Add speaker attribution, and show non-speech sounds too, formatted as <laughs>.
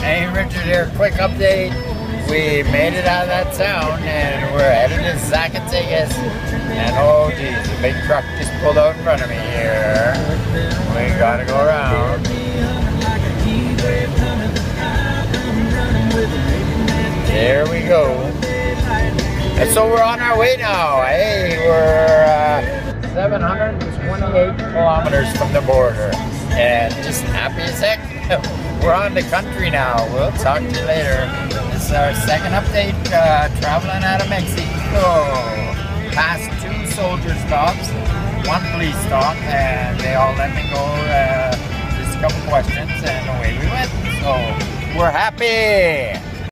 Speaker 1: Hey, Richard here. Quick update. We made it out of that town and we're headed to Zacatecas. And oh geez, a big truck just pulled out in front of me here. We gotta go around. There we go. And so we're on our way now. Hey, we're uh, 728 kilometers from the border. And just happy as heck. <laughs> we're on the country now. We'll talk to you later. This is our second update uh, traveling out of Mexico. Past two soldier stops, one police stop, and they all let me go. Uh, just a couple questions, and away we went. So we're happy.